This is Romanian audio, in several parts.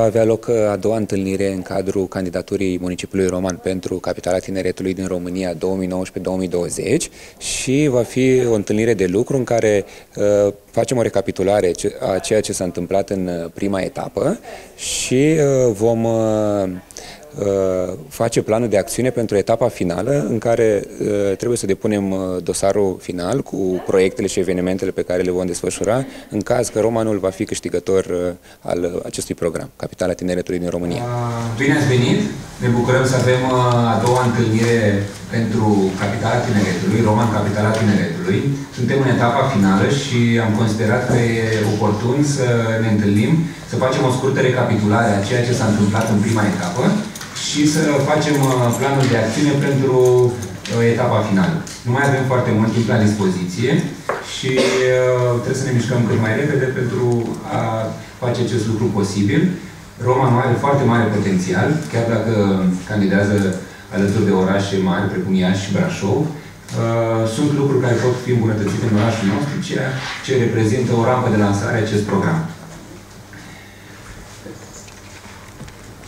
Va avea loc uh, a doua întâlnire în cadrul candidaturii municipiului Roman pentru Capitala Tineretului din România 2019-2020 și va fi o întâlnire de lucru în care uh, facem o recapitulare a ceea ce s-a întâmplat în uh, prima etapă și uh, vom uh, Uh, face planul de acțiune pentru etapa finală în care uh, trebuie să depunem uh, dosarul final cu proiectele și evenimentele pe care le vom desfășura în caz că Romanul va fi câștigător al acestui program, Capitala Tineretului din România. Bine ați venit! Ne bucurăm să avem a doua întâlnire pentru Capitala Tineretului, Roman Capitala Tineretului. Suntem în etapa finală și am considerat că e oportun să ne întâlnim, să facem o scurtă recapitulare a ceea ce s-a întâmplat în prima etapă și să facem uh, planul de acțiune pentru uh, etapa finală. Nu mai avem foarte mult timp la dispoziție și uh, trebuie să ne mișcăm cât mai repede pentru a face acest lucru posibil. Roma nu are foarte mare potențial, chiar dacă candidează alături de orașe mari, precum Iași și Brașov, sunt lucruri care pot fi îmbunătățite în orașul nostru, ceea ce reprezintă o rampă de lansare a acest program.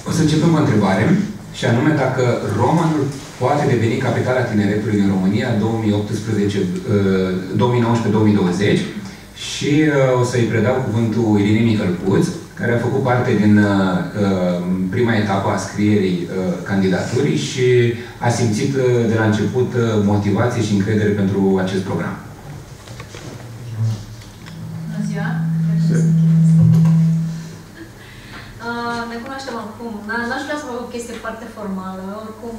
O să începem cu o întrebare, și anume dacă Romanul poate deveni capitala tineretului din România 2019-2020 uh, și uh, o să-i predau cuvântul Irinei Micălcuț, care a făcut parte din uh, prima etapă a scrierii candidaturii și a simțit de la început motivație și încredere pentru acest program. Bună ziua! Ne cunoaștem acum. N-aș vrea să fac o chestie foarte formală. Oricum,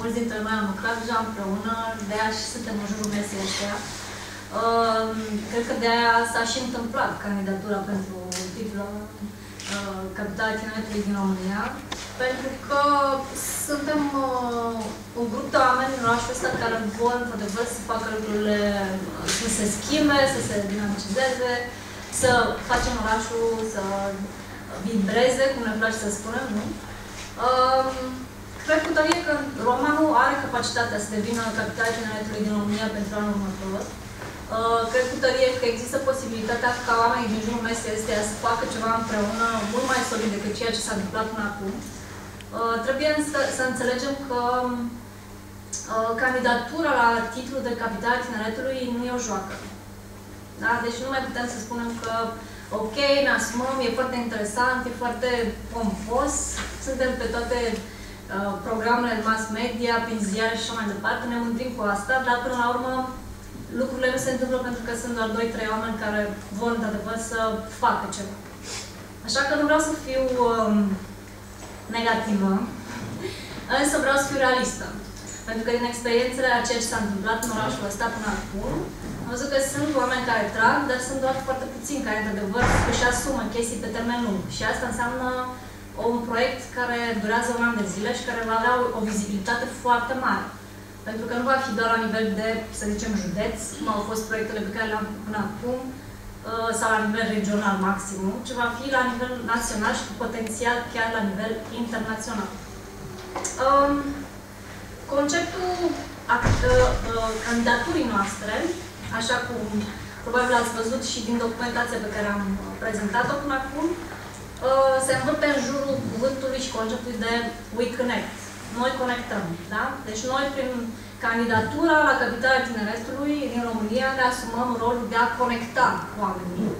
mulți dintre noi am lucrat deja împreună, de aia și suntem în jurul mesei ăștia. Uh, cred că de aia s-a și întâmplat candidatura pentru titlul uh, Capitala Tineretului din România, pentru că suntem uh, un grup de oameni în orașul ăsta care vor, într-adevăr, să facă lucrurile, să se schimbe, să se dinamicizeze, să facem orașul să vibreze, cum ne place să spunem, nu? Um, cred cu tărie că romanul are capacitatea să devină capitalul tineretului din România pentru anul următor. Uh, cred cu tărie că există posibilitatea ca oamenii din jurul mesei astea să facă ceva împreună mult mai solid decât ceea ce s-a întâmplat până acum. Uh, trebuie să, să înțelegem că uh, candidatura la titlul de capital tineretului nu e o joacă. Da? Deci nu mai putem să spunem că ok, ne asumăm, e foarte interesant, e foarte pompos, suntem pe toate uh, programele mass media, prin ziare și așa mai departe, ne mândrim cu asta, dar până la urmă lucrurile nu se întâmplă pentru că sunt doar 2-3 oameni care vor într-adevăr să facă ceva. Așa că nu vreau să fiu um, negativă, însă vreau să fiu realistă. Pentru că din experiențele a ceea ce s-a întâmplat în orașul ăsta până acum, am văzut că sunt oameni care trag, dar sunt doar foarte puțini care, într-adevăr, își asumă chestii pe termen lung. Și asta înseamnă un proiect care durează un an de zile și care va avea o vizibilitate foarte mare. Pentru că nu va fi doar la nivel de, să zicem, județ, cum au fost proiectele pe care le-am până acum, uh, sau la nivel regional maximum, ci va fi la nivel național și cu potențial chiar la nivel internațional. Um, conceptul uh, candidaturii noastre așa cum probabil ați văzut și din documentația pe care am prezentat-o până acum, uh, se învârte în jurul cuvântului și conceptului de We Connect. Noi conectăm, da? Deci noi, prin candidatura la Capitala Tineretului din România, ne asumăm rolul de a conecta oamenii,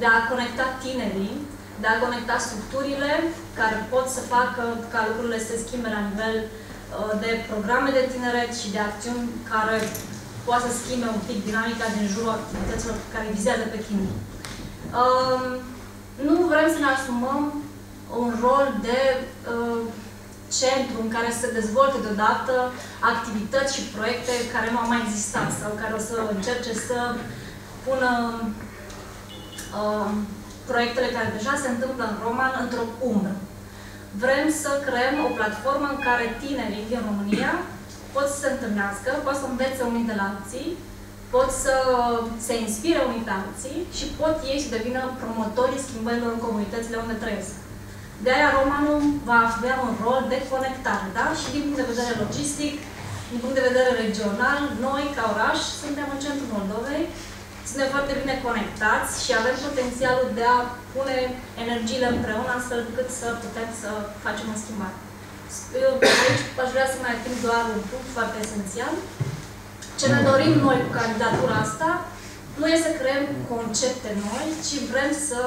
de a conecta tinerii, de a conecta structurile care pot să facă ca lucrurile să se schimbe la nivel uh, de programe de tineret și de acțiuni care poate să schimbe un pic dinamica din jurul activităților care vizează pe tine. Um, nu vrem să ne asumăm un rol de uh, centru în care se dezvolte deodată activități și proiecte care nu au mai existat sau care o să încerce să pună uh, proiectele care deja se întâmplă în Roman într-o umbră. Vrem să creăm o platformă în care tinerii din România pot să se întâlnească, pot să învețe unii de la alții, pot să se inspire unii pe alții și pot ei să devină promotorii schimbărilor în comunitățile unde trăiesc. De aia romanul va avea un rol de conectare, da? Și din punct de vedere logistic, din punct de vedere regional, noi, ca oraș, suntem în centrul Moldovei, suntem foarte bine conectați și avem potențialul de a pune energiile împreună astfel încât să putem să facem o schimbare. Aici aș vrea să mai ating doar un punct foarte esențial. Ce ne dorim noi cu candidatura asta nu e să creăm concepte noi, ci vrem să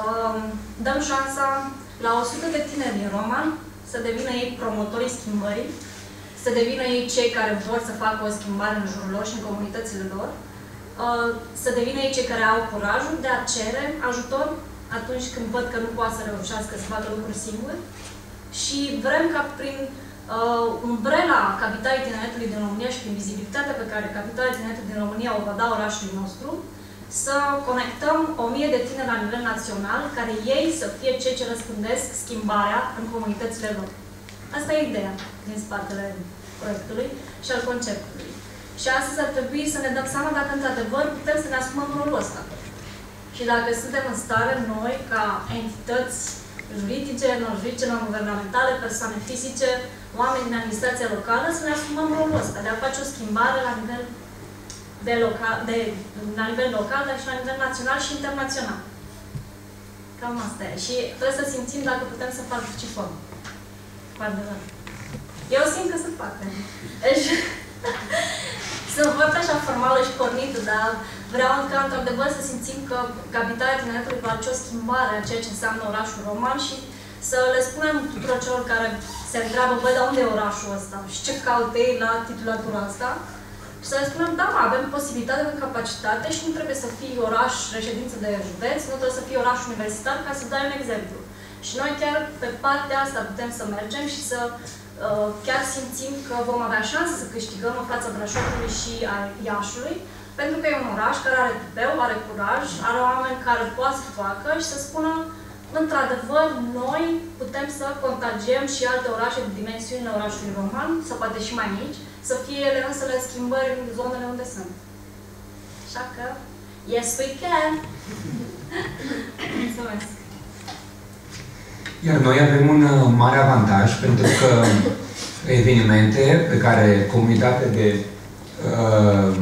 um, dăm șansa la 100 de tineri din Roman să devină ei promotorii schimbării, să devină ei cei care vor să facă o schimbare în jurul lor și în comunitățile lor, uh, să devină ei cei care au curajul de a cere ajutor atunci când văd că nu poate să reușească să facă lucruri singuri și vrem ca prin uh, umbrela capitalei tineretului din România și prin vizibilitatea pe care capitala tineretului din România o va da orașului nostru, să conectăm o mie de tineri la nivel național, care ei să fie cei ce răspândesc schimbarea în comunitățile lor. Asta e ideea din spatele proiectului și al conceptului. Și astăzi ar trebui să ne dăm seama dacă într-adevăr putem să ne asumăm rolul ăsta. Și dacă suntem în stare noi, ca entități juridice, non-juridice, non-guvernamentale, persoane fizice, oameni din administrația locală, să ne asumăm rolul ăsta, de a face o schimbare la nivel, de local, de, la nivel local, dar și la nivel național și internațional. Cam asta e. Și trebuie să simțim dacă putem să participăm. Cu adevărat. Eu simt că se poate. Deci, sunt foarte așa formală și pornită, dar vreau ca într-adevăr să simțim că capitala tineretului va face o schimbare a ceea ce înseamnă orașul roman și să le spunem tuturor celor care se întreabă, băi, dar unde e orașul ăsta? Și ce caute ei la titulatura asta? Și să le spunem, da, mă, avem posibilitate, avem capacitate și nu trebuie să fii oraș reședință de județ, nu trebuie să fii oraș universitar, ca să dai un exemplu. Și noi chiar pe partea asta putem să mergem și să uh, chiar simțim că vom avea șanse să câștigăm în fața Brașovului și a Iașului, pentru că e un oraș care are tupeu, are curaj, are oameni care pot să facă și să spună într-adevăr, noi putem să contagiem și alte orașe de dimensiunile orașului roman, sau poate și mai mici, să fie ele însele schimbări în zonele unde sunt. Așa că, yes we can! Mulțumesc! Iar noi avem un uh, mare avantaj pentru că evenimente pe care comunitatea de uh,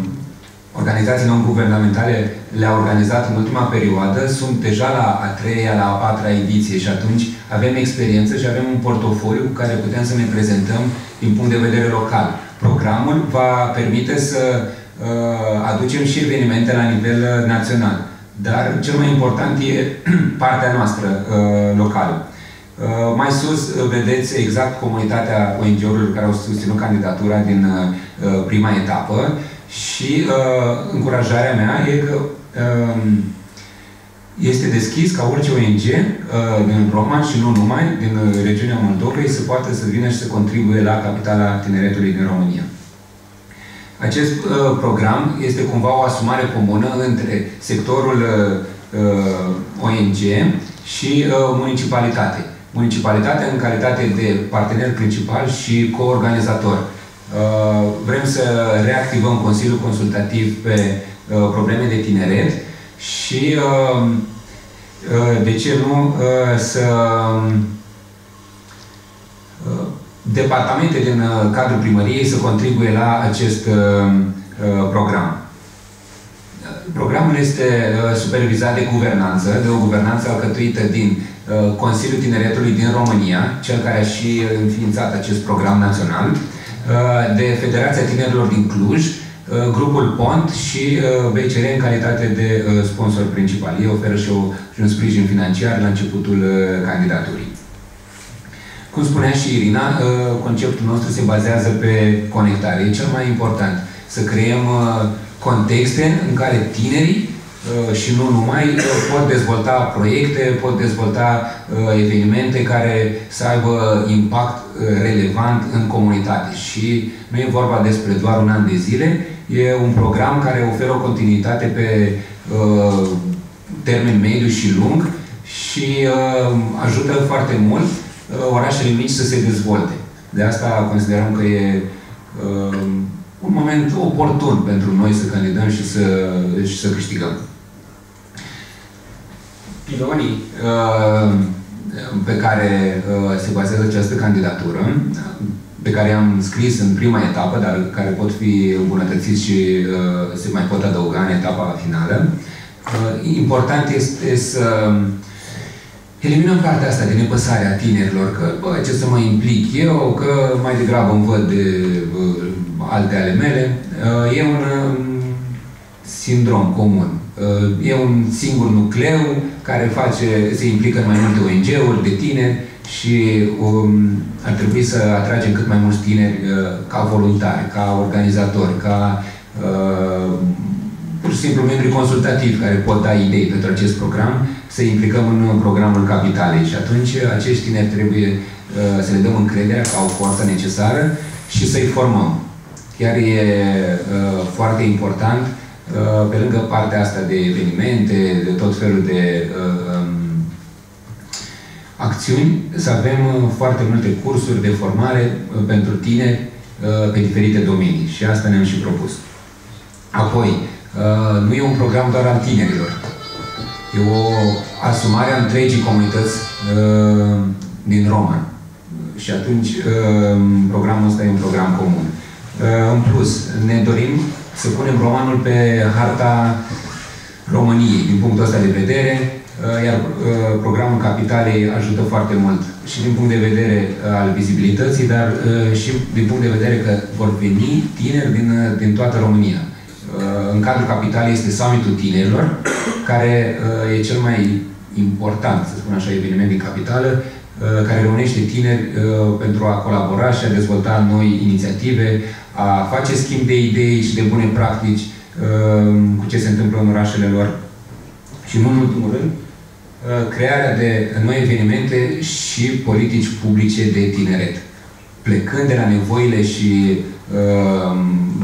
organizații non-guvernamentale le-a organizat în ultima perioadă sunt deja la a treia, la a patra ediție și atunci avem experiență și avem un portofoliu cu care putem să ne prezentăm din punct de vedere local. Programul va permite să uh, aducem și evenimente la nivel uh, național. Dar cel mai important e partea noastră uh, locală. Uh, mai sus uh, vedeți exact comunitatea ONG-urilor care au susținut candidatura din uh, prima etapă și uh, încurajarea mea e că uh, este deschis ca orice ONG uh, din Roman și nu numai, din regiunea Moldovei, să poată să vină și să contribuie la capitala tineretului din România. Acest uh, program este cumva o asumare comună între sectorul uh, ONG și uh, municipalitate. Municipalitatea în calitate de partener principal și coorganizator. Uh, vrem să reactivăm Consiliul Consultativ pe uh, probleme de tineret și, uh, de ce nu, să departamente din cadrul primăriei să contribuie la acest program. Programul este supervizat de guvernanță, de o guvernanță alcătuită din Consiliul Tineretului din România, cel care a și înființat acest program național, Uh, de Federația Tinerilor din Cluj, uh, grupul PONT și uh, BCR în calitate de sponsor principal. Ei oferă și, o, și un sprijin financiar la începutul candidaturii. Cum spunea și Irina, conceptul nostru se bazează pe conectare. E cel mai important să creăm contexte în care tinerii Uh, și nu numai, uh, pot dezvolta proiecte, pot dezvolta uh, evenimente care să aibă impact relevant în comunitate. Și nu e vorba despre doar un an de zile, e un program care oferă o continuitate pe termen mediu și lung și ajută foarte mult orașele mici să se dezvolte. De asta considerăm că e un moment oportun pentru noi să candidăm și să, și să câștigăm pilonii uh, pe care uh, se bazează această candidatură, pe care am scris în prima etapă, dar care pot fi îmbunătățiți și uh, se mai pot adăuga în etapa finală. Uh, important este să eliminăm partea asta de nepăsare a tinerilor, că bă, ce să mă implic eu, că mai degrabă îmi văd de uh, alte ale mele. Uh, e un uh, sindrom comun. Uh, e un singur nucleu care face, se implică în mai multe ONG-uri de tineri și um, ar trebui să atragem cât mai mulți tineri uh, ca voluntari, ca organizatori, ca uh, pur și simplu membri consultativi care pot da idei pentru acest program, să implicăm în programul Capitalei. Și atunci acești tineri trebuie uh, să le dăm încrederea că au forța necesară și să-i formăm. Chiar e uh, foarte important, uh, pe lângă partea asta de evenimente, de tot felul de uh, um, acțiuni, să avem uh, foarte multe cursuri de formare uh, pentru tineri uh, pe diferite domenii. Și asta ne-am și propus. Apoi, Uh, nu e un program doar al tinerilor. E o asumare a întregii comunități uh, din Roma. Și atunci uh, programul ăsta e un program comun. Uh, în plus, ne dorim să punem romanul pe harta României, din punctul ăsta de vedere, uh, iar uh, programul Capitalei ajută foarte mult și din punct de vedere uh, al vizibilității, dar uh, și din punct de vedere că vor veni tineri din, uh, din toată România. Uh, în cadrul capitalei este summitul tinerilor, care uh, e cel mai important, să spun așa, eveniment din capitală, uh, care reunește tineri pentru a colabora și a dezvolta noi inițiative, a face schimb de idei și de bune practici cu ce se întâmplă în orașele lor. Și nu în ultimul rând, crearea de noi evenimente și politici publice de tineret. Plecând de la nevoile și uh,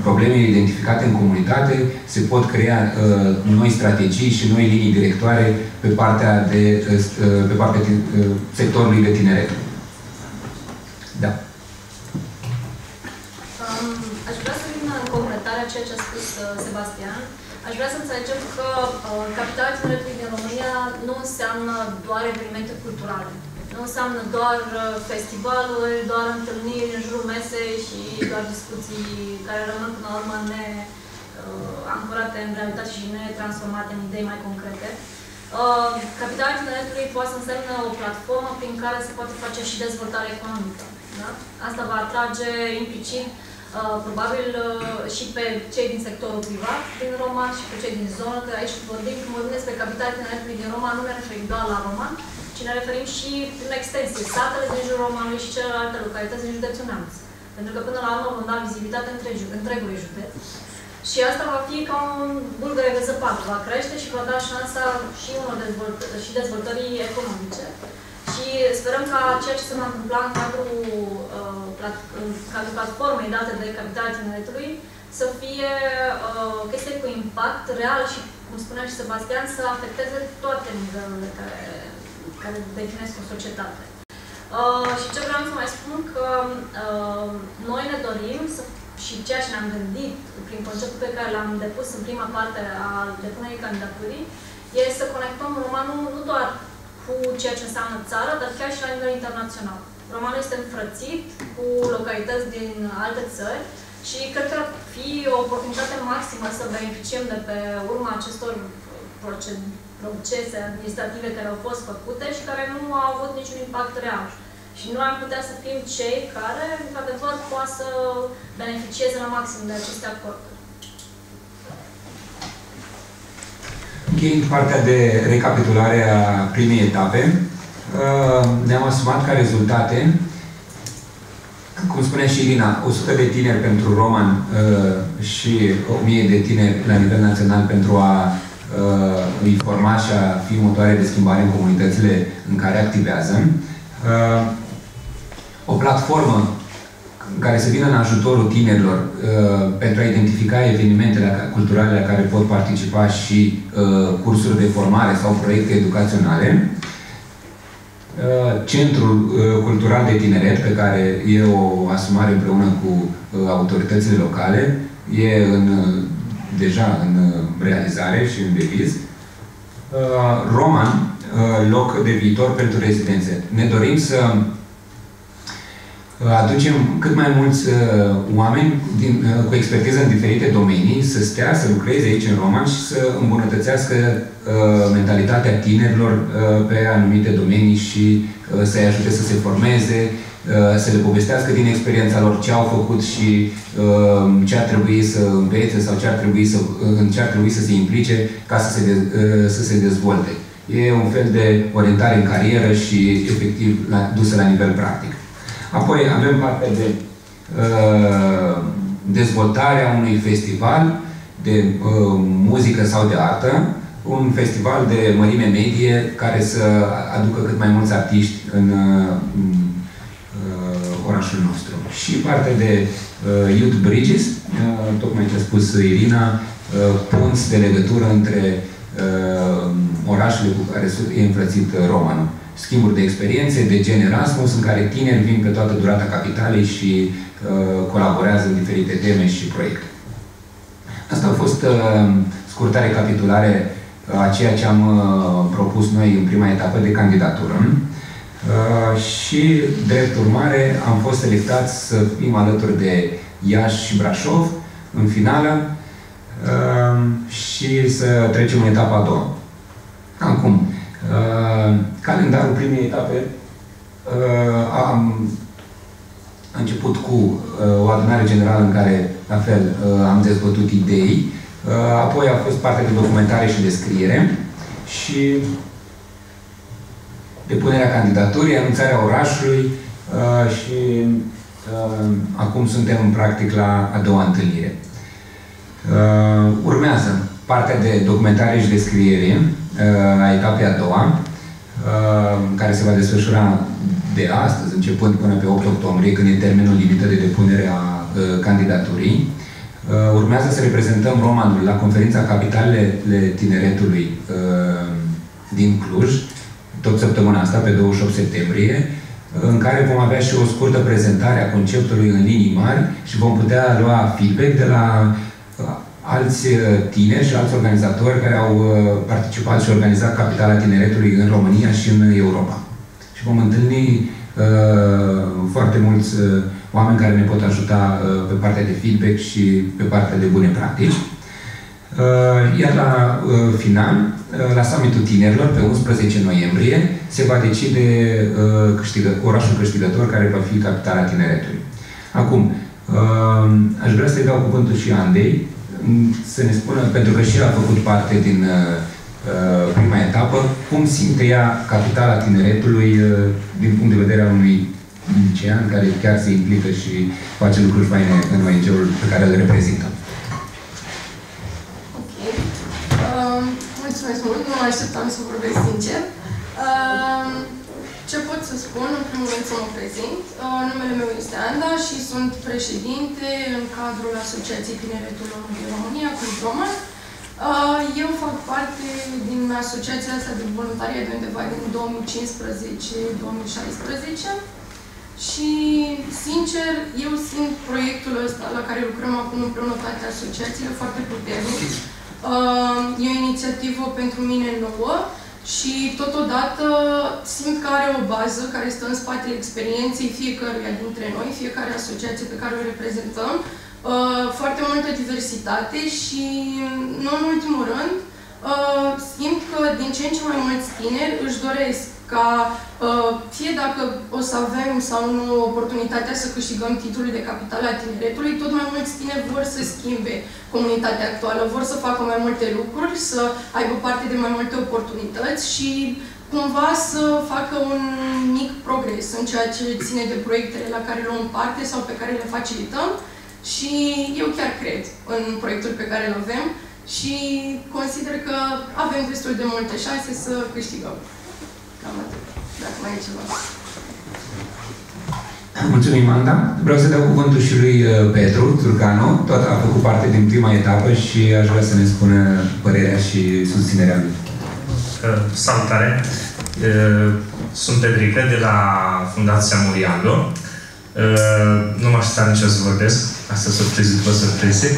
problemele identificate în comunitate, se pot crea uh, noi strategii și noi linii directoare pe partea, de, uh, pe partea uh, sectorului de tineret. Da. Um, aș vrea să vin în completarea ceea ce a spus uh, Sebastian. Aș vrea să înțelegem că uh, capitala tineretului din România nu înseamnă doar evenimente culturale. Nu înseamnă doar uh, festivaluri, doar întâlniri în jurul mesei și doar discuții care rămân până la urmă ne uh, ancorate în realitate și netransformate în idei mai concrete. Uh, Capitala Tineretului poate să însemne o platformă prin care se poate face și dezvoltare economică. Da? Asta va atrage implicit Uh, probabil uh, și pe cei din sectorul privat din Roma și pe cei din zonă, că aici vorbim, când vorbim despre capitala tineretului din Roma, nu ne referim doar la Roma, ci ne referim și în extensie, satele din jurul Romanului și celelalte localități din județul Neamț. Pentru că până la urmă vom da vizibilitate întregi, întregului județ. Și asta va fi ca un bulgăre de zăpadă, va crește și va da șansa și unor dezvolt și dezvoltării economice. Și sperăm ca ceea ce se va întâmpla în cadrul, uh, plat în cadrul platformei date de Capitala Tineretului să fie uh, chestii cu impact real și, cum spunea și Sebastian, să afecteze toate nivelurile care care definesc o societate. Uh, și ce vreau să mai spun că uh, noi ne dorim să, și ceea ce ne-am gândit prin conceptul pe care l-am depus în prima parte a depunerii candidaturii, este să conectăm romanul nu doar cu ceea ce înseamnă țară, dar chiar și la nivel internațional. Romanul este înfrățit cu localități din alte țări și cred că ar fi o oportunitate maximă să beneficiem de pe urma acestor proceduri procese administrative care au fost făcute și care nu au avut niciun impact real. Și noi am putea să fim cei care, într-adevăr, poate să beneficieze la maxim de aceste acorduri. Încheind partea de recapitulare a primei etape, uh, ne-am asumat ca rezultate, cum spunea și Irina, 100 de tineri pentru Roman uh, și 1000 de tineri la nivel național pentru a uh, îi forma și a fi motoare de schimbare în comunitățile în care activează. Uh, o platformă care să vină în ajutorul tinerilor uh, pentru a identifica evenimentele culturale la care pot participa și uh, cursuri de formare sau proiecte educaționale. Uh, Centrul uh, Cultural de Tineret, pe care e o asumare împreună cu uh, autoritățile locale, e în deja în uh, realizare și în deviz. Uh, Roman, uh, loc de viitor pentru rezidențe. Ne dorim să aducem cât mai mulți uh, oameni din, uh, cu expertiză în diferite domenii să stea, să lucreze aici în Roman și să îmbunătățească uh, mentalitatea tinerilor uh, pe anumite domenii și uh, să-i ajute să se formeze, uh, să le povestească din experiența lor ce au făcut și uh, ce ar trebui să învețe sau ce ar trebui să, în ce ar trebui să se implice ca să se, de, uh, să se dezvolte. E un fel de orientare în carieră și efectiv la, dusă la nivel practic. Apoi avem partea de uh, dezvoltarea unui festival de uh, muzică sau de artă, un festival de mărime medie care să aducă cât mai mulți artiști în uh, uh, orașul nostru. Și partea de uh, Youth Bridges, uh, tocmai ce a spus Irina, uh, punți de legătură între uh, orașele cu care e înfrățit Romanul schimburi de experiențe, de gen Erasmus, în care tineri vin pe toată durata capitalei și uh, colaborează în diferite teme și proiecte. Asta a fost uh, scurtare capitulare uh, a ceea ce am uh, propus noi în prima etapă de candidatură. Uh, și, drept urmare, am fost selectați să fim alături de Iași și Brașov în finală uh, și să trecem în etapa a doua. Acum, Uh, calendarul primei etape uh, am, a început cu uh, o adunare generală în care, la fel, uh, am dezbătut idei, uh, apoi a fost parte de documentare și descriere și depunerea candidaturii, anunțarea orașului uh, și uh, acum suntem practic la a doua întâlnire. Uh, urmează partea de documentare și descriere, Uh, a etapei a doua, uh, care se va desfășura de astăzi, începând până pe 8 octombrie, când e termenul limită de depunere a uh, candidaturii. Urmează să reprezentăm romanul la conferința Capitalele Tineretului din Cluj, tot săptămâna asta, pe 28 septembrie, în care vom avea și o scurtă prezentare a conceptului în linii mari și vom putea lua feedback de la alți uh, tineri și alți organizatori care au uh, participat și organizat Capitala Tineretului în România și în Europa. Și vom întâlni uh, foarte mulți uh, oameni care ne pot ajuta uh, pe partea de feedback și pe partea de bune practici. Uh, iar la uh, final, uh, la summitul tinerilor, pe 11 noiembrie, se va decide uh, câștigă, orașul câștigător care va fi capitala tineretului. Acum, uh, aș vrea să-i dau cuvântul și Andei, să ne spună, pentru că și el a făcut parte din uh, uh, prima etapă, cum simte ea capitala tineretului uh, din punct de vedere al unui licean care chiar se implică și face lucruri faine în ONG-ul pe care îl reprezintă. Ok. Uh, mulțumesc mult, nu mă așteptam să vorbesc sincer. Uh, ce pot să spun? În primul rând să mă prezint. Uh, numele meu este Anda și sunt președinte în cadrul Asociației Tineretului din România, cu Roman. Uh, eu fac parte din asociația asta de voluntariat de undeva din 2015-2016 și, sincer, eu simt proiectul ăsta la care lucrăm acum împreună toate asociațiile foarte puternic. Uh, e o inițiativă pentru mine nouă și totodată simt că are o bază care stă în spatele experienței fiecăruia dintre noi, fiecare asociație pe care o reprezentăm, uh, foarte multă diversitate și, nu în ultimul rând, uh, simt că din ce în ce mai mulți tineri își doresc ca uh, fie dacă o să avem sau nu oportunitatea să câștigăm titlul de capitală a tineretului, tot mai mulți tineri vor să schimbe comunitatea actuală, vor să facă mai multe lucruri, să aibă parte de mai multe oportunități și cumva să facă un mic progres în ceea ce ține de proiectele la care luăm parte sau pe care le facilităm și eu chiar cred în proiectul pe care îl avem și consider că avem destul de multe șanse să câștigăm. Cam atât. Dacă mai e ceva. Mulțumim, Anda. Vreau să dau cuvântul și lui uh, Petru Turcano. Tot a făcut parte din prima etapă și aș vrea să ne spună părerea și susținerea lui. Uh, salutare! Uh, sunt Pedrică de la Fundația Muriando. Nu mă așteptam nici să vorbesc. Asta surpriză după surprize.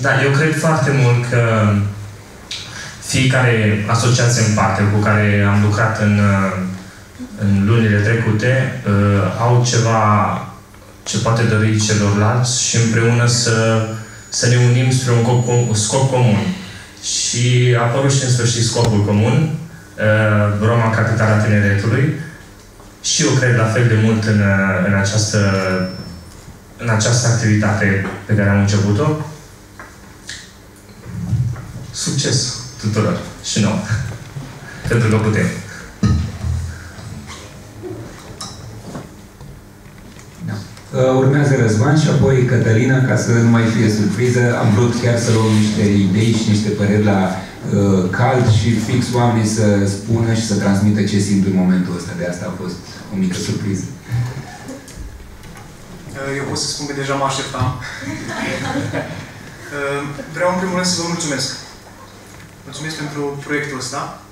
Da, eu cred foarte mult că fiecare asociație în parte cu care am lucrat în, în lunile trecute uh, au ceva ce poate dori celorlalți și împreună să, să ne unim spre un scop, un scop comun. Și a apărut și în sfârșit scopul comun, uh, Roma, capitala tineretului, și eu cred la fel de mult în, în, această, în această activitate pe care am început-o. Succes tuturor și nouă! Pentru că putem! Uh, urmează Răzvan și apoi Cătălina, ca să nu mai fie surpriză. Am vrut chiar să luăm niște idei și niște păreri la uh, cald și fix oamenii să spună și să transmită ce simt în momentul ăsta. De asta a fost o mică surpriză. Uh, eu pot să spun că deja mă așteptam. Uh, vreau în primul rând să vă mulțumesc. Mulțumesc pentru proiectul ăsta.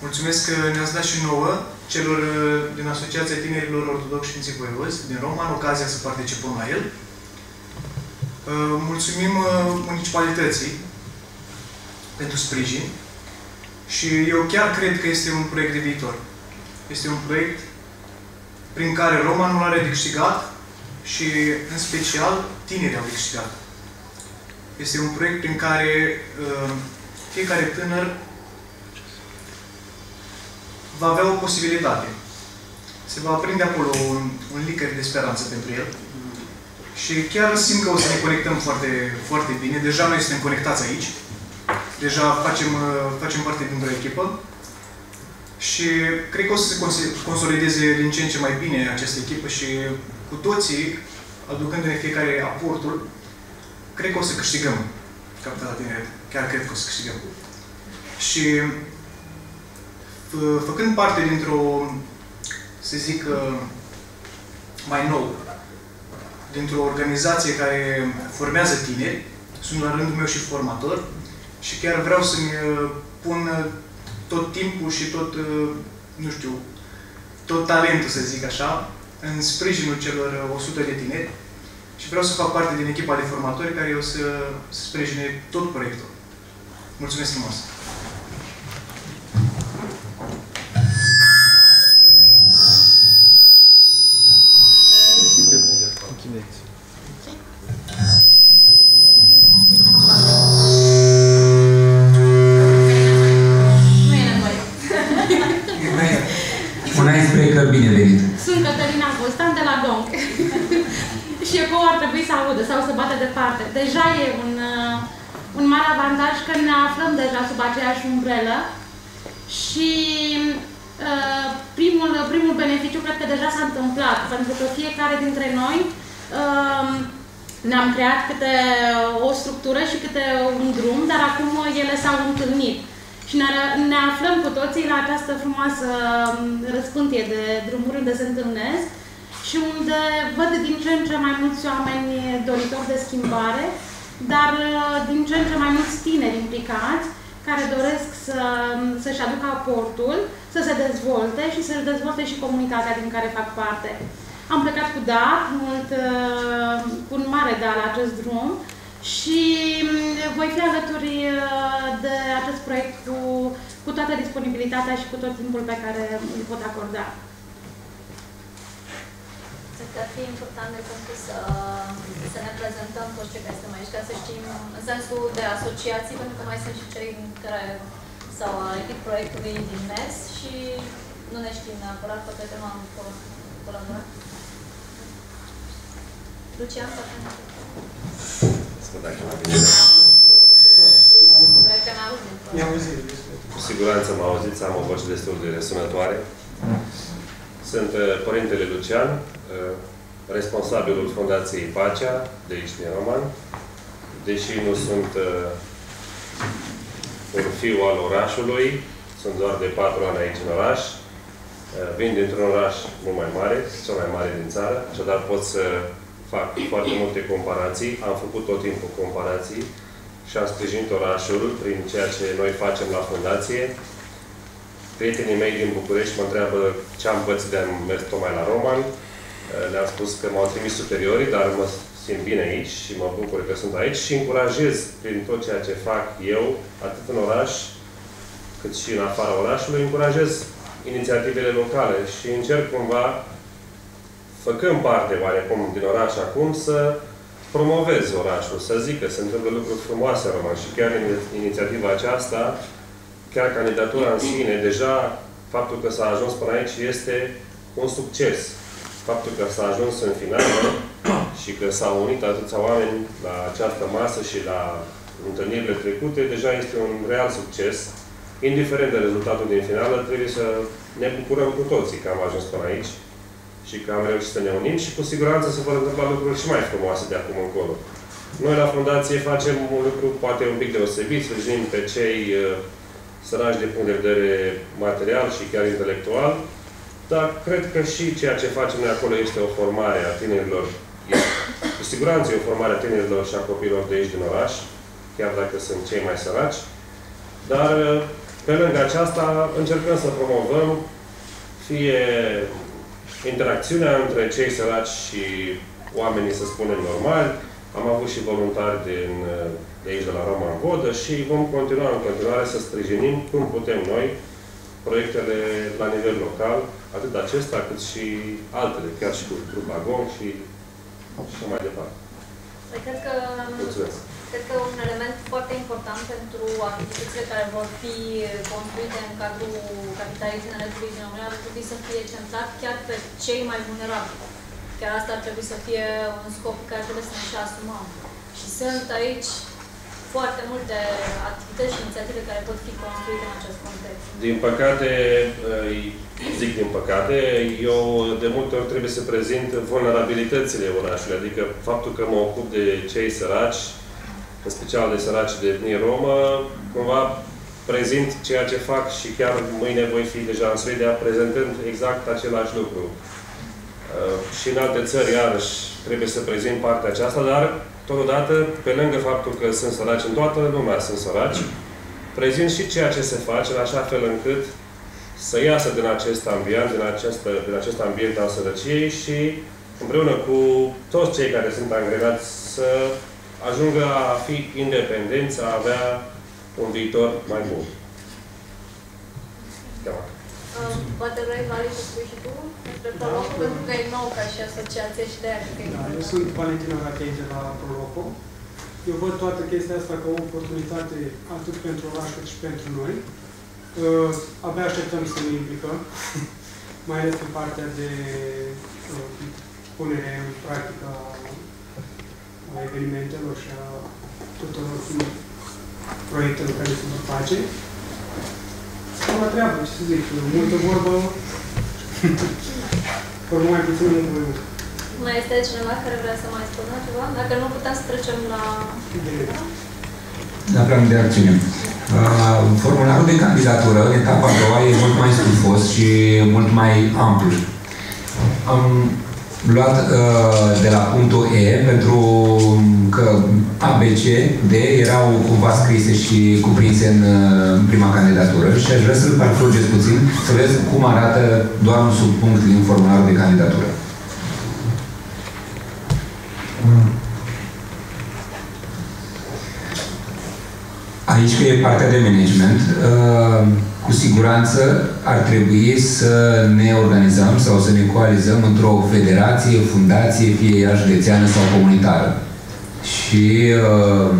Mulțumesc că ne-ați dat și nouă, celor uh, din Asociația Tinerilor Ortodoxi Sfinții Voievozi, din Roma, în ocazia să participăm la el. Uh, mulțumim uh, municipalității pentru sprijin și eu chiar cred că este un proiect de viitor. Este un proiect prin care Roma nu are de câștigat și, în special, tinerii au de câștigat. Este un proiect prin care uh, fiecare tânăr va avea o posibilitate. Se va aprinde acolo un, un licăr de speranță pentru el. Și chiar simt că o să ne conectăm foarte, foarte bine. Deja noi suntem conectați aici. Deja facem, uh, facem parte dintr-o echipă. Și cred că o să se consolideze din ce în ce mai bine această echipă și cu toții, aducându-ne fiecare aportul, cred că o să câștigăm capitala tineret. Chiar cred că o să câștigăm. Și făcând parte dintr-o, să zic, uh, mai nou, dintr-o organizație care formează tineri, sunt la rândul meu și formator și chiar vreau să-mi uh, pun uh, tot timpul și tot, nu știu, tot talentul, să zic așa, în sprijinul celor 100 de tineri și vreau să fac parte din echipa de formatori care o să, să sprijine tot proiectul. Mulțumesc frumos! Sub aceeași umbrelă și uh, primul, primul beneficiu cred că deja s-a întâmplat, pentru că fiecare dintre noi uh, ne-am creat câte o structură și câte un drum, dar acum ele s-au întâlnit. Și ne, ne aflăm cu toții la această frumoasă um, răspântie de drumuri unde se întâlnesc și unde văd din ce în ce mai mulți oameni doritori de schimbare, dar uh, din ce în ce mai mulți tineri implicați, care doresc să, să-și aducă aportul, să se dezvolte și să-și dezvolte și comunitatea din care fac parte. Am plecat cu da, mult, uh, cu un mare da la acest drum și mm, voi fi alături uh, de acest proiect cu, cu toată disponibilitatea și cu tot timpul pe care îl pot acorda. Cred că ar fi important de exemplu să, să ne prezentăm toți cei care suntem aici, ca să știm, în sensul de asociații, pentru că mai sunt și cei care s-au echip proiectului din MES și nu ne știm neapărat, poate că nu am colaborat. Lucian, poate Mi-am auzit. Cu siguranță m-a auzit, am o voce destul de răsunătoare. Sunt uh, Părintele Lucian, uh, responsabilul Fundației Pacea, de aici din Roman. Deși nu sunt uh, un fiu al orașului, sunt doar de patru ani aici în oraș. Vin dintr-un oraș mult mai mare, cel mai mare din țară, așadar pot să fac foarte multe comparații. Am făcut tot timpul comparații și am sprijinit orașul prin ceea ce noi facem la fundație. Prietenii mei din București mă întreabă ce am pățit de am mers tocmai la Roman. Le-am spus că m-au trimis superiorii, dar mă simt bine aici și mă bucur că sunt aici și încurajez prin tot ceea ce fac eu, atât în oraș, cât și în afara orașului, încurajez inițiativele locale și încerc cumva, făcând parte oarecum din oraș acum, să promovez orașul, să zic că se întâmplă lucruri frumoase în Roman și chiar inițiativa aceasta, chiar candidatura în sine, deja faptul că s-a ajuns până aici este un succes. Faptul că s-a ajuns în final și că s-au unit atâția oameni la această masă și la întâlnirile trecute, deja este un real succes. Indiferent de rezultatul din finală, trebuie să ne bucurăm cu toții că am ajuns până aici și că am reușit să ne unim și cu siguranță se vor întâmpla lucruri și mai frumoase de acum încolo. Noi la Fundație facem un lucru poate un pic deosebit, sprijinim pe cei uh, săraci de punct de vedere material și chiar intelectual, dar cred că și ceea ce facem noi acolo este o formare a tinerilor, cu siguranță e o formare a tinerilor și a copiilor de aici din oraș, chiar dacă sunt cei mai săraci, dar pe lângă aceasta încercăm să promovăm fie interacțiunea între cei săraci și oamenii, să spunem, normali. Am avut și voluntari din, de aici, de la Roma în Vodă și vom continua în continuare să sprijinim cum putem noi proiectele la nivel local, atât acesta cât și altele, chiar și cu Trupa Gong și așa mai departe. Păi cred că, Mulțumesc. cred că un element foarte important pentru activitățile care vor fi construite în cadrul Capitalei Tineretului din România ar trebui să fie centrat chiar pe cei mai vulnerabili. Chiar asta ar trebui să fie un scop pe care trebuie să ne și asumăm. Și sunt aici foarte multe activități și inițiative care pot fi construite în acest context. Din păcate, zic din păcate, eu de multe ori trebuie să prezint vulnerabilitățile orașului, adică faptul că mă ocup de cei săraci, în special de săraci de etnie romă, cumva prezint ceea ce fac și chiar mâine voi fi deja în Suedia prezentând exact același lucru. Uh, și în alte țări, iarăși, trebuie să prezint partea aceasta, dar totodată, pe lângă faptul că sunt săraci în toată lumea, sunt săraci, prezint și ceea ce se face în așa fel încât să iasă din acest ambient, din acest, din acest ambient al sărăciei și împreună cu toți cei care sunt angrenați să ajungă a fi independenți, a avea un viitor mai bun. Uh, poate vrei, Vali, să spui și tu despre Proloco, pentru că e nou ca și asociație și de aia cred că e Da, eu sunt Valentina Rachei de la Proloco. Eu văd toată chestia asta ca o oportunitate atât pentru oraș cât și pentru noi. Uh, abia așteptăm să ne implicăm, mai ales pe partea de uh, punere în practică a, a evenimentelor și a tuturor proiectelor care se vor face. Stau la treabă, ce să zic, multă vorbă, vorbă mai puțin, nu voi mult. Mai este cineva care vrea să mai spună ceva? Dacă nu putem să trecem la... La planul de acțiune. Uh, formularul de candidatură, în etapa a doua, e mult mai stufos și mult mai amplu. Am luat uh, de la punctul E pentru că A, B, C, D erau cumva scrise și cuprinse în uh, prima candidatură și aș vrea să-l parcurgeți puțin să vedeți cum arată doar un subpunct din formularul de candidatură. Aici că e partea de management, uh, cu siguranță ar trebui să ne organizăm sau să ne coalizăm într-o federație, fundație, fie ea județeană sau comunitară. Și uh,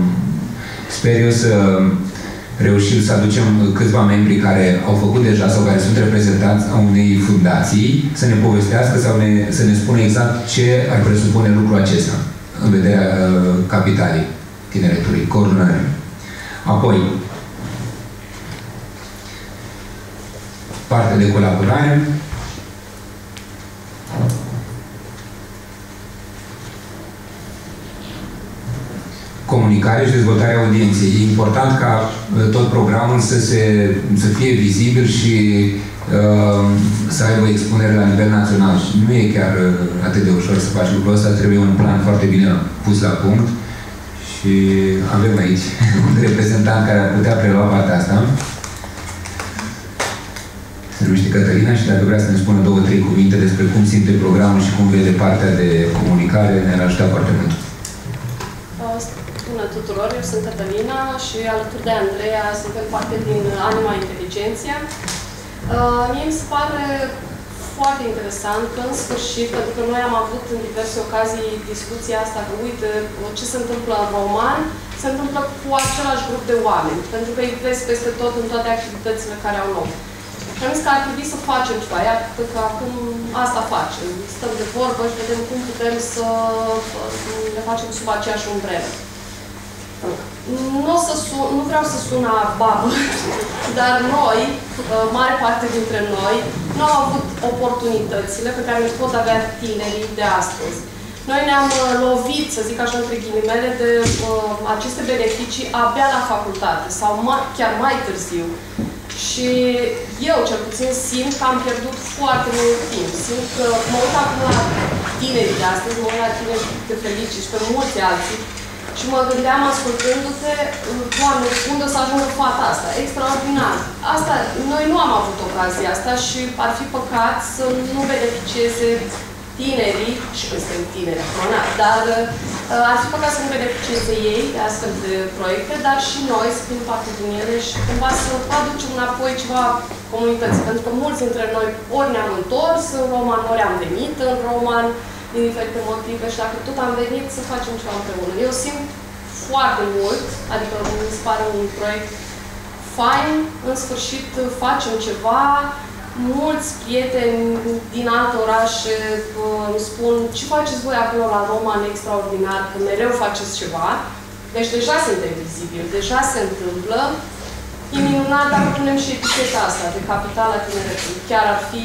sper eu să reușim să aducem câțiva membri care au făcut deja sau care sunt reprezentanți a unei fundații să ne povestească sau ne, să ne spună exact ce ar presupune lucrul acesta în vederea uh, capitalei tineretului, coordonării. Apoi, partea de colaborare. Comunicare și dezvoltarea audienței. E important ca uh, tot programul să, se, să fie vizibil și uh, să aibă expunere la nivel național. Și nu e chiar uh, atât de ușor să faci lucrul ăsta, trebuie un plan foarte bine pus la punct și avem aici un reprezentant care ar putea prelua partea asta. Se numește Cătălina și dacă vrea să ne spună două, trei cuvinte despre cum simte programul și cum vede partea de comunicare, ne-ar ajuta foarte mult. Bună tuturor, eu sunt Cătălina și alături de Andreea suntem parte din Anima Inteligenția. Uh, mie mi se pare foarte interesant că în sfârșit, pentru că noi am avut în diverse ocazii discuția asta că uite ce se întâmplă în roman, se întâmplă cu același grup de oameni, pentru că îi vezi peste tot în toate activitățile care au loc. Și am zis că ar trebui să facem ceva, iată că acum asta facem. Stăm de vorbă și vedem cum putem să le facem sub aceeași umbrelă. Nu, o să sun, nu vreau să sun a babă, dar noi, mare parte dintre noi, nu am avut oportunitățile pe care le pot avea tinerii de astăzi. Noi ne-am lovit, să zic așa între ghilimele, de uh, aceste beneficii abia la facultate sau ma- chiar mai târziu. Și eu, cel puțin, simt că am pierdut foarte mult timp. Simt că mă uit acum la tinerii de astăzi, mă uit la tineri de felici și pe mulți alții, și mă gândeam, ascultându-te, Doamne, unde o să ajungă fata asta? Extraordinar! Asta, noi nu am avut ocazia asta și ar fi păcat să nu beneficieze tinerii, și că suntem tineri acum, dar uh, ar fi păcat să nu beneficieze ei de astfel de proiecte, dar și noi să fim parte din ele și cumva să aducem înapoi ceva comunității. Pentru că mulți dintre noi ori ne-am întors în roman, ori am venit în roman, din diferite motive și dacă tot am venit să facem ceva împreună. Eu simt foarte mult, adică mi se pare un proiect fain, în sfârșit facem ceva, mulți prieteni din alte orașe îmi spun ce faceți voi acolo la Roman extraordinar, că mereu faceți ceva. Deci deja suntem vizibili, deja se întâmplă. E minunat dacă punem și eticheta asta de capitala tineretului. Chiar ar fi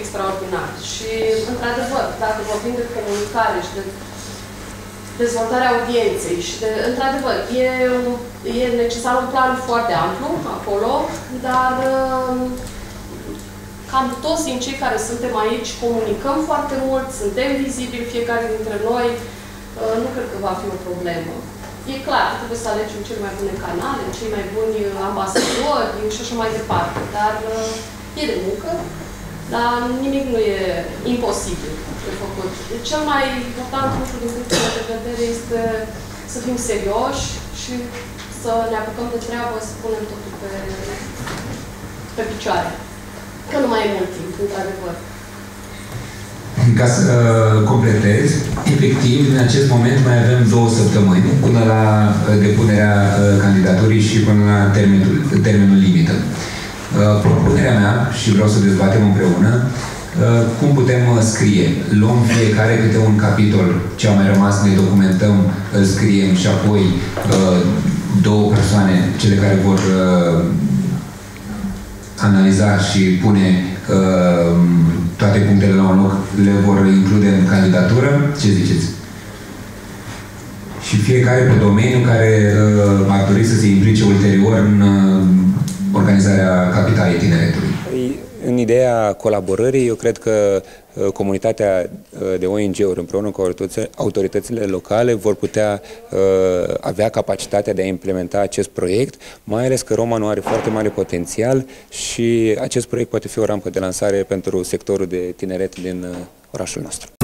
extraordinar. Și, într-adevăr, dacă vorbim de comunicare și de dezvoltarea audienței și de, într-adevăr, e, e necesar un plan foarte amplu acolo, dar um, cam toți din cei care suntem aici comunicăm foarte mult, suntem vizibili fiecare dintre noi, uh, nu cred că va fi o problemă. E clar, trebuie să alegem cele mai bune canale, cei mai buni ambasadori și așa mai departe, dar uh, e de muncă, dar nimic nu e imposibil de făcut. Cel mai important lucru din punctul meu de vedere este să fim serioși și să ne apucăm de treabă, să punem totul pe, pe picioare. Că nu mai e mult timp, într-adevăr. Ca să uh, completez, efectiv, în acest moment mai avem două săptămâni până la uh, depunerea uh, candidaturii și până la termenul, termenul limită. Uh, propunerea mea, și vreau să dezbatem împreună, uh, cum putem uh, scrie. Luăm fiecare câte un capitol, ce a mai rămas, ne documentăm, îl scriem și apoi două persoane, cele care vor analiza și pune toate punctele la un loc, le vor include în candidatură. Ce ziceți? Și fiecare pe domeniu care uh, ar dori să se implice ulterior în uh, organizarea Capitalei Tineretului. Păi, în ideea colaborării, eu cred că uh, comunitatea uh, de ONG-uri împreună cu autoritățile locale vor putea uh, avea capacitatea de a implementa acest proiect, mai ales că Roma nu are foarte mare potențial și acest proiect poate fi o rampă de lansare pentru sectorul de tineret din orașul nostru.